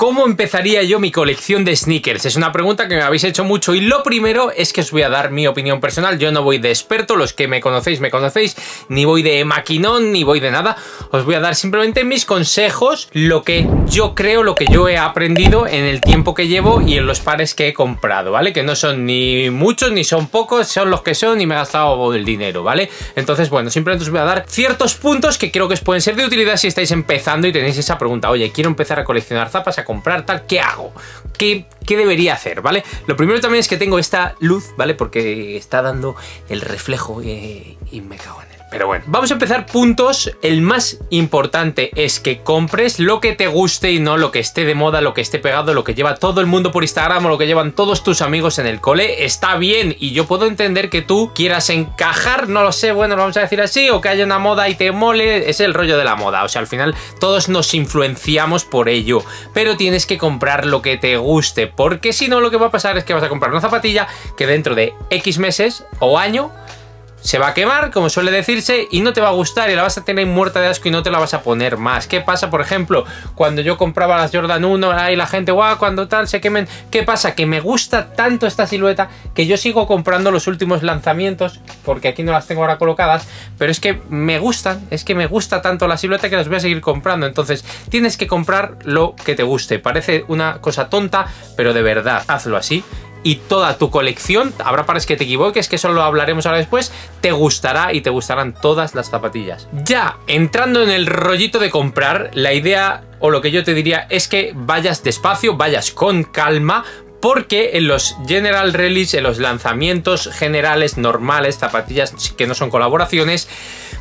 ¿Cómo empezaría yo mi colección de sneakers? Es una pregunta que me habéis hecho mucho y lo primero es que os voy a dar mi opinión personal. Yo no voy de experto, los que me conocéis me conocéis, ni voy de maquinón, ni voy de nada. Os voy a dar simplemente mis consejos, lo que yo creo, lo que yo he aprendido en el tiempo que llevo y en los pares que he comprado, ¿vale? Que no son ni muchos ni son pocos, son los que son y me he gastado el dinero, ¿vale? Entonces, bueno, simplemente os voy a dar ciertos puntos que creo que os pueden ser de utilidad si estáis empezando y tenéis esa pregunta. Oye, quiero empezar a coleccionar zapas, a comprar tal, ¿qué hago? ¿Qué, qué debería hacer? ¿Vale? Lo primero también es que tengo esta luz, ¿vale? Porque está dando el reflejo y, y me cago en él. Pero bueno, vamos a empezar puntos. El más importante es que compres lo que te guste y no lo que esté de moda, lo que esté pegado, lo que lleva todo el mundo por Instagram o lo que llevan todos tus amigos en el cole. Está bien y yo puedo entender que tú quieras encajar, no lo sé, bueno, lo vamos a decir así, o que haya una moda y te mole. Es el rollo de la moda. O sea, al final todos nos influenciamos por ello. Pero tienes que comprar lo que te guste, porque si no, lo que va a pasar es que vas a comprar una zapatilla que dentro de X meses o año se va a quemar, como suele decirse, y no te va a gustar y la vas a tener muerta de asco y no te la vas a poner más. ¿Qué pasa, por ejemplo, cuando yo compraba las Jordan 1 y la gente, guau, cuando tal se quemen? ¿Qué pasa? Que me gusta tanto esta silueta que yo sigo comprando los últimos lanzamientos, porque aquí no las tengo ahora colocadas, pero es que me gustan, es que me gusta tanto la silueta que las voy a seguir comprando. Entonces, tienes que comprar lo que te guste. Parece una cosa tonta, pero de verdad, hazlo así y toda tu colección, habrá pares que te equivoques, que eso lo hablaremos ahora después, te gustará y te gustarán todas las zapatillas. Ya, entrando en el rollito de comprar, la idea o lo que yo te diría es que vayas despacio, vayas con calma, porque en los general release, en los lanzamientos generales normales, zapatillas que no son colaboraciones,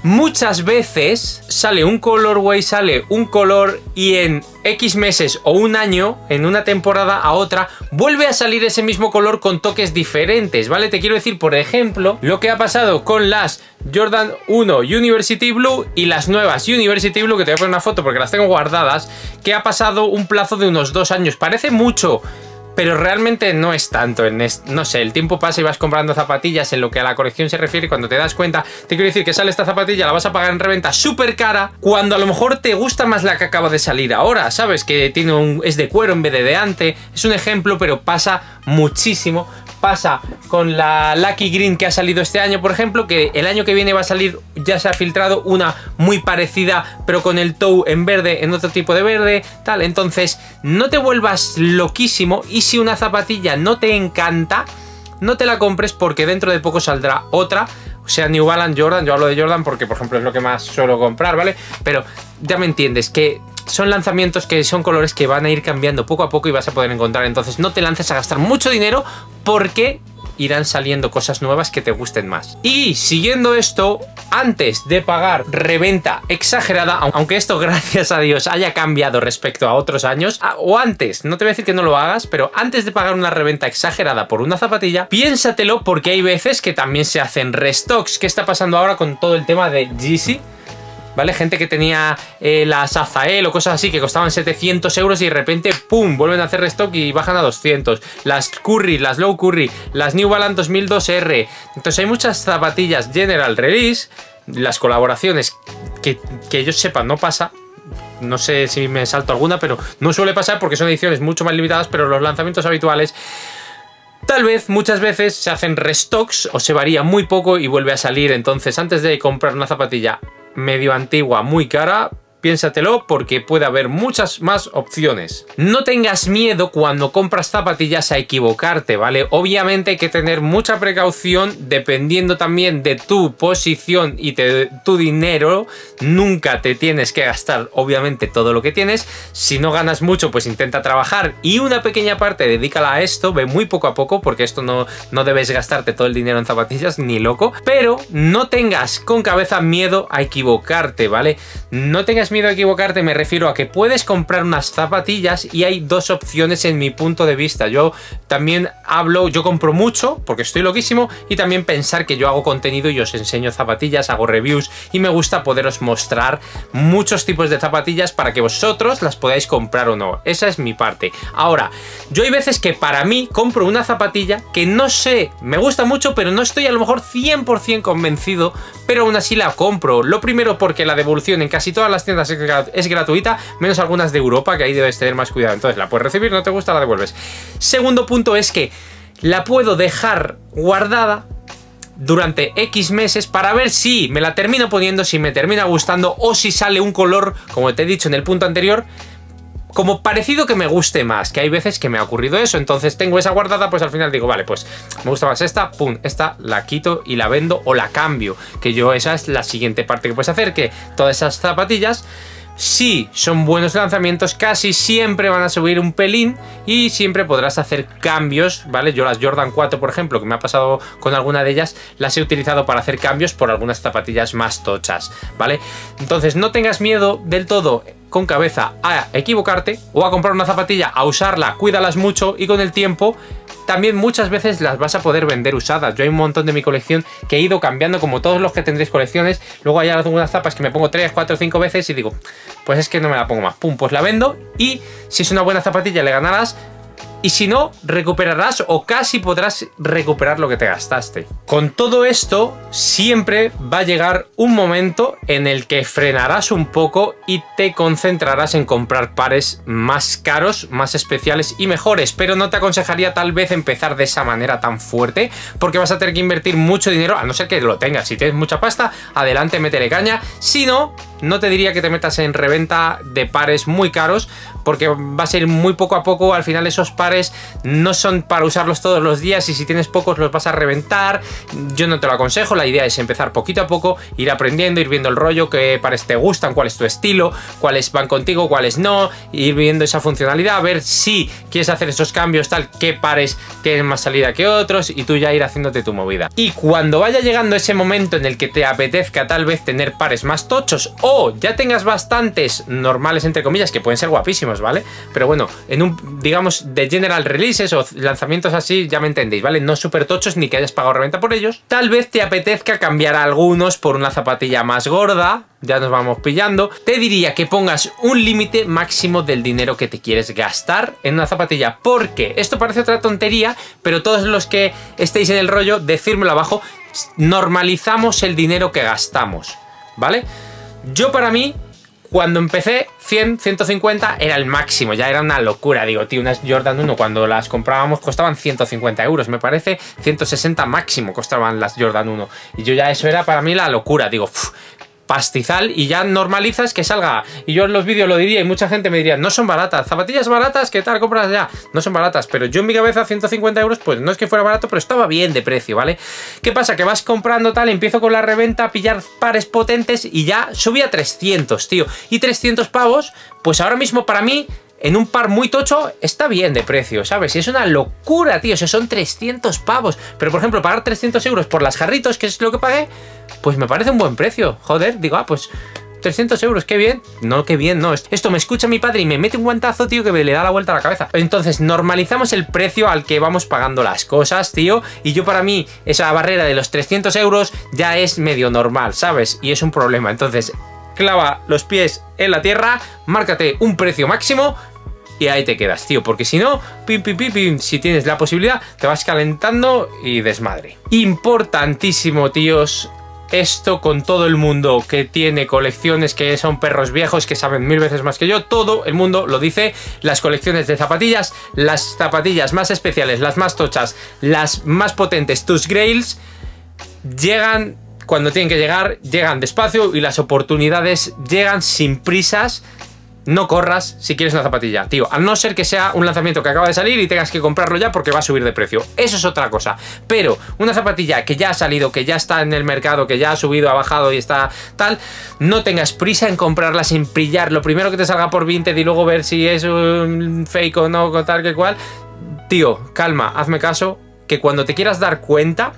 muchas veces sale un colorway, sale un color y en X meses o un año, en una temporada a otra, vuelve a salir ese mismo color con toques diferentes, ¿vale? Te quiero decir, por ejemplo, lo que ha pasado con las Jordan 1 University Blue y las nuevas University Blue, que te voy a poner una foto porque las tengo guardadas, que ha pasado un plazo de unos dos años. Parece mucho, pero realmente no es tanto. En no sé, el tiempo pasa y vas comprando zapatillas en lo que a la colección se refiere. Cuando te das cuenta, te quiero decir que sale esta zapatilla, la vas a pagar en reventa súper cara. Cuando a lo mejor te gusta más la que acaba de salir ahora, ¿sabes? Que tiene un, es de cuero en vez de de ante. Es un ejemplo, pero pasa muchísimo pasa con la Lucky Green que ha salido este año, por ejemplo, que el año que viene va a salir, ya se ha filtrado una muy parecida, pero con el toe en verde, en otro tipo de verde, tal. Entonces, no te vuelvas loquísimo y si una zapatilla no te encanta, no te la compres porque dentro de poco saldrá otra sea New Balance, Jordan, yo hablo de Jordan porque por ejemplo es lo que más suelo comprar, ¿vale? Pero ya me entiendes, que son lanzamientos que son colores que van a ir cambiando poco a poco y vas a poder encontrar. Entonces no te lances a gastar mucho dinero porque irán saliendo cosas nuevas que te gusten más. Y siguiendo esto, antes de pagar reventa exagerada, aunque esto gracias a Dios haya cambiado respecto a otros años, o antes, no te voy a decir que no lo hagas, pero antes de pagar una reventa exagerada por una zapatilla, piénsatelo porque hay veces que también se hacen restocks. ¿Qué está pasando ahora con todo el tema de Yeezy? ¿Vale? Gente que tenía eh, las Azael o cosas así que costaban 700 euros y de repente, ¡pum!, vuelven a hacer restock y bajan a 200. Las Curry, las Low Curry, las New Balance 2002R. Entonces hay muchas zapatillas General Release, las colaboraciones que, que ellos sepan no pasa, no sé si me salto alguna, pero no suele pasar porque son ediciones mucho más limitadas, pero los lanzamientos habituales Tal vez muchas veces se hacen restocks o se varía muy poco y vuelve a salir. Entonces, antes de comprar una zapatilla medio antigua, muy cara, Piénsatelo porque puede haber muchas más opciones. No tengas miedo cuando compras zapatillas a equivocarte, ¿vale? Obviamente hay que tener mucha precaución dependiendo también de tu posición y de tu dinero. Nunca te tienes que gastar, obviamente, todo lo que tienes. Si no ganas mucho, pues intenta trabajar y una pequeña parte dedícala a esto, ve muy poco a poco porque esto no, no debes gastarte todo el dinero en zapatillas, ni loco. Pero no tengas con cabeza miedo a equivocarte, ¿vale? No tengas miedo a equivocarte, me refiero a que puedes comprar unas zapatillas y hay dos opciones en mi punto de vista. Yo también hablo, yo compro mucho porque estoy loquísimo y también pensar que yo hago contenido y os enseño zapatillas, hago reviews y me gusta poderos mostrar muchos tipos de zapatillas para que vosotros las podáis comprar o no. Esa es mi parte. Ahora, yo hay veces que para mí compro una zapatilla que no sé, me gusta mucho, pero no estoy a lo mejor 100% convencido, pero aún así la compro. Lo primero porque la devolución en casi todas las tiendas tiendas es gratuita, menos algunas de Europa, que ahí debes tener más cuidado. Entonces la puedes recibir, no te gusta, la devuelves. Segundo punto es que la puedo dejar guardada durante X meses para ver si me la termino poniendo, si me termina gustando o si sale un color, como te he dicho en el punto anterior, como parecido que me guste más, que hay veces que me ha ocurrido eso, entonces tengo esa guardada, pues al final digo, vale, pues me gusta más esta, pum, esta la quito y la vendo o la cambio, que yo esa es la siguiente parte que puedes hacer, que todas esas zapatillas si son buenos lanzamientos, casi siempre van a subir un pelín y siempre podrás hacer cambios, ¿vale? Yo las Jordan 4, por ejemplo, que me ha pasado con alguna de ellas, las he utilizado para hacer cambios por algunas zapatillas más tochas, ¿vale? Entonces no tengas miedo del todo con cabeza a equivocarte o a comprar una zapatilla, a usarla, cuídalas mucho y con el tiempo también muchas veces las vas a poder vender usadas. Yo hay un montón de mi colección que he ido cambiando, como todos los que tendréis colecciones. Luego hay algunas zapas que me pongo 3, 4, 5 veces y digo, pues es que no me la pongo más. Pum, pues la vendo y si es una buena zapatilla le ganarás y si no, recuperarás o casi podrás recuperar lo que te gastaste. Con todo esto, siempre va a llegar un momento en el que frenarás un poco y te concentrarás en comprar pares más caros, más especiales y mejores, pero no te aconsejaría tal vez empezar de esa manera tan fuerte, porque vas a tener que invertir mucho dinero, a no ser que lo tengas. Si tienes mucha pasta, adelante, métele caña. Si no, no te diría que te metas en reventa de pares muy caros, porque va a ser muy poco a poco, al final esos pares no son para usarlos todos los días y si tienes pocos los vas a reventar, yo no te lo aconsejo, la idea es empezar poquito a poco, ir aprendiendo, ir viendo el rollo, qué pares te gustan, cuál es tu estilo, cuáles van contigo, cuáles no, ir viendo esa funcionalidad, a ver si quieres hacer esos cambios, tal, qué pares tienen más salida que otros y tú ya ir haciéndote tu movida. Y cuando vaya llegando ese momento en el que te apetezca tal vez tener pares más tochos o ya tengas bastantes normales entre comillas, que pueden ser guapísimos, ¿vale? Pero bueno, en un, digamos, de general releases o lanzamientos así, ya me entendéis, ¿vale? No súper tochos ni que hayas pagado reventa por ellos. Tal vez te apetezca cambiar algunos por una zapatilla más gorda, ya nos vamos pillando. Te diría que pongas un límite máximo del dinero que te quieres gastar en una zapatilla, porque esto parece otra tontería, pero todos los que estéis en el rollo, decírmelo abajo, normalizamos el dinero que gastamos, ¿vale? Yo para mí, cuando empecé, 100, 150 era el máximo, ya era una locura. Digo, tío, unas Jordan 1 cuando las comprábamos costaban 150 euros, me parece 160 máximo costaban las Jordan 1. Y yo ya eso era para mí la locura. Digo, pastizal y ya normalizas que salga. Y yo en los vídeos lo diría y mucha gente me diría, no son baratas, zapatillas baratas, ¿qué tal? Compras ya. No son baratas, pero yo en mi cabeza 150 euros, pues no es que fuera barato, pero estaba bien de precio, ¿vale? ¿Qué pasa? Que vas comprando tal, empiezo con la reventa a pillar pares potentes y ya subí a 300, tío. Y 300 pavos, pues ahora mismo para mí en un par muy tocho está bien de precio, ¿sabes? Y es una locura, tío. O sea, son 300 pavos. Pero, por ejemplo, pagar 300 euros por las jarritos, que es lo que pagué, pues me parece un buen precio. Joder, digo, ah, pues 300 euros, qué bien. No, qué bien, no. Esto me escucha mi padre y me mete un guantazo, tío, que me le da la vuelta a la cabeza. Entonces, normalizamos el precio al que vamos pagando las cosas, tío. Y yo para mí, esa barrera de los 300 euros ya es medio normal, ¿sabes? Y es un problema. Entonces, clava los pies en la tierra, márcate un precio máximo y ahí te quedas, tío, porque si no, pim, pim, pim, si tienes la posibilidad, te vas calentando y desmadre. Importantísimo, tíos, esto con todo el mundo que tiene colecciones que son perros viejos que saben mil veces más que yo, todo el mundo lo dice, las colecciones de zapatillas, las zapatillas más especiales, las más tochas, las más potentes, tus grails, llegan cuando tienen que llegar, llegan despacio y las oportunidades llegan sin prisas no corras si quieres una zapatilla, tío. A no ser que sea un lanzamiento que acaba de salir y tengas que comprarlo ya porque va a subir de precio. Eso es otra cosa. Pero una zapatilla que ya ha salido, que ya está en el mercado, que ya ha subido, ha bajado y está tal, no tengas prisa en comprarla sin brillar. Lo primero que te salga por Vinted y luego ver si es un fake o no, tal que cual. Tío, calma, hazme caso, que cuando te quieras dar cuenta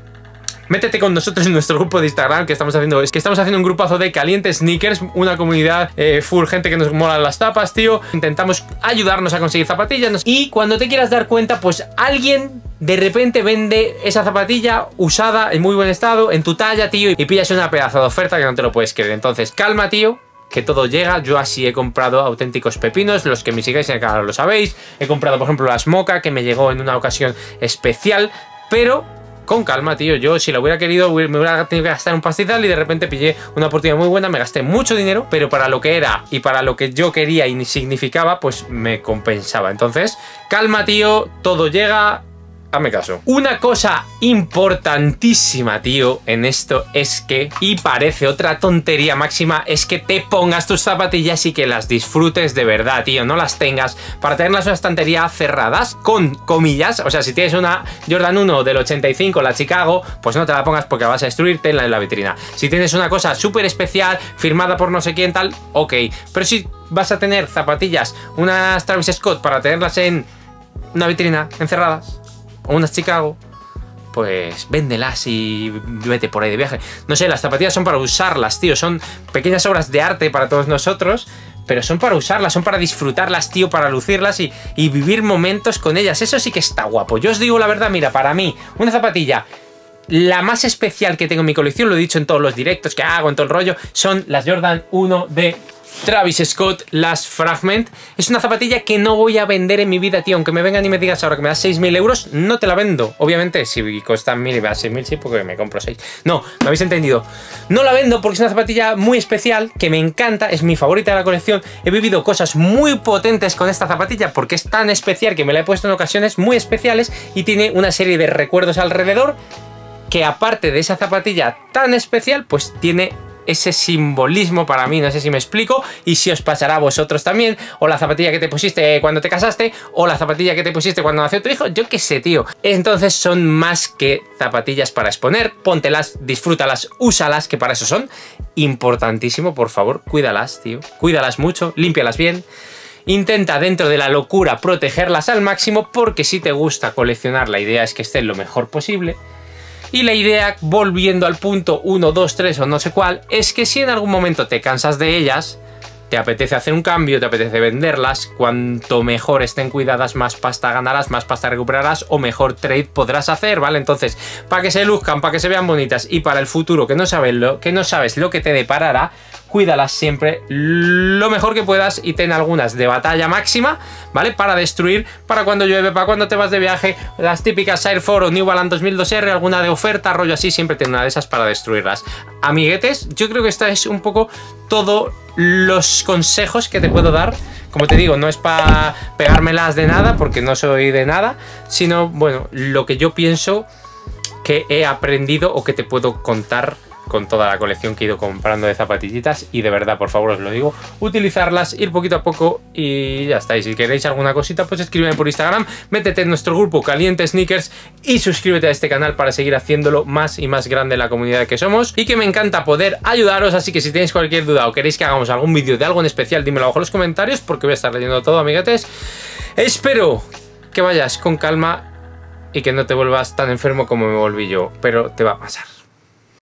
métete con nosotros en nuestro grupo de Instagram que estamos haciendo, es que estamos haciendo un grupazo de calientes sneakers, una comunidad eh, full gente que nos mola las tapas, tío. Intentamos ayudarnos a conseguir zapatillas y cuando te quieras dar cuenta, pues alguien de repente vende esa zapatilla usada en muy buen estado, en tu talla, tío, y pillas una pedazo de oferta que no te lo puedes creer. Entonces, calma, tío, que todo llega. Yo así he comprado auténticos pepinos, los que me sigáis en el canal lo sabéis. He comprado, por ejemplo, la Smoka, que me llegó en una ocasión especial, pero con calma, tío. Yo, si lo hubiera querido, me hubiera tenido que gastar un pastizal y de repente pillé una oportunidad muy buena, me gasté mucho dinero, pero para lo que era y para lo que yo quería y significaba, pues me compensaba. Entonces, calma, tío, todo llega, Hazme caso. Una cosa importantísima, tío, en esto es que, y parece otra tontería máxima, es que te pongas tus zapatillas y que las disfrutes de verdad, tío. No las tengas para tenerlas en una estantería cerradas, con comillas. O sea, si tienes una Jordan 1 del 85, la Chicago, pues no te la pongas porque vas a destruirte en la, en la vitrina. Si tienes una cosa súper especial, firmada por no sé quién tal, ok. Pero si vas a tener zapatillas, unas Travis Scott para tenerlas en una vitrina encerradas, o unas Chicago, pues véndelas y vete por ahí de viaje. No sé, las zapatillas son para usarlas, tío. Son pequeñas obras de arte para todos nosotros, pero son para usarlas, son para disfrutarlas, tío, para lucirlas y, y vivir momentos con ellas. Eso sí que está guapo. Yo os digo la verdad, mira, para mí, una zapatilla la más especial que tengo en mi colección, lo he dicho en todos los directos que hago, en todo el rollo, son las Jordan 1 de Travis Scott Last Fragment. Es una zapatilla que no voy a vender en mi vida, tío. Aunque me vengan y me digas ahora que me das 6.000 euros, no te la vendo. Obviamente, si cuesta 1.000 y me das 6.000, sí, porque me compro 6. No, me habéis entendido. No la vendo porque es una zapatilla muy especial, que me encanta, es mi favorita de la colección. He vivido cosas muy potentes con esta zapatilla porque es tan especial que me la he puesto en ocasiones muy especiales y tiene una serie de recuerdos alrededor que aparte de esa zapatilla tan especial, pues tiene ese simbolismo para mí, no sé si me explico, y si os pasará a vosotros también, o la zapatilla que te pusiste cuando te casaste, o la zapatilla que te pusiste cuando nació tu hijo, yo qué sé, tío. Entonces son más que zapatillas para exponer, póntelas, disfrútalas, úsalas, que para eso son. Importantísimo, por favor, cuídalas, tío. Cuídalas mucho, límpialas bien. Intenta dentro de la locura protegerlas al máximo porque si te gusta coleccionar la idea es que estén lo mejor posible. Y la idea, volviendo al punto 1, 2, 3 o no sé cuál, es que si en algún momento te cansas de ellas, te apetece hacer un cambio, te apetece venderlas, cuanto mejor estén cuidadas, más pasta ganarás, más pasta recuperarás o mejor trade podrás hacer, ¿vale? Entonces, para que se luzcan, para que se vean bonitas y para el futuro que no sabes lo que, no sabes lo que te deparará, cuídalas siempre lo mejor que puedas y ten algunas de batalla máxima, ¿vale? Para destruir, para cuando llueve, para cuando te vas de viaje, las típicas Air 4 o New Balance 2002R, alguna de oferta, rollo así, siempre ten una de esas para destruirlas. Amiguetes, yo creo que esta es un poco todos los consejos que te puedo dar. Como te digo, no es para pegármelas de nada, porque no soy de nada, sino, bueno, lo que yo pienso que he aprendido o que te puedo contar con toda la colección que he ido comprando de zapatillitas y de verdad, por favor, os lo digo, utilizarlas, ir poquito a poco y ya está. Y si queréis alguna cosita, pues escríbeme por Instagram, métete en nuestro grupo Caliente Sneakers y suscríbete a este canal para seguir haciéndolo más y más grande la comunidad que somos y que me encanta poder ayudaros, así que si tenéis cualquier duda o queréis que hagamos algún vídeo de algo en especial, dímelo abajo en los comentarios porque voy a estar leyendo todo, amiguetes. Espero que vayas con calma y que no te vuelvas tan enfermo como me volví yo, pero te va a pasar.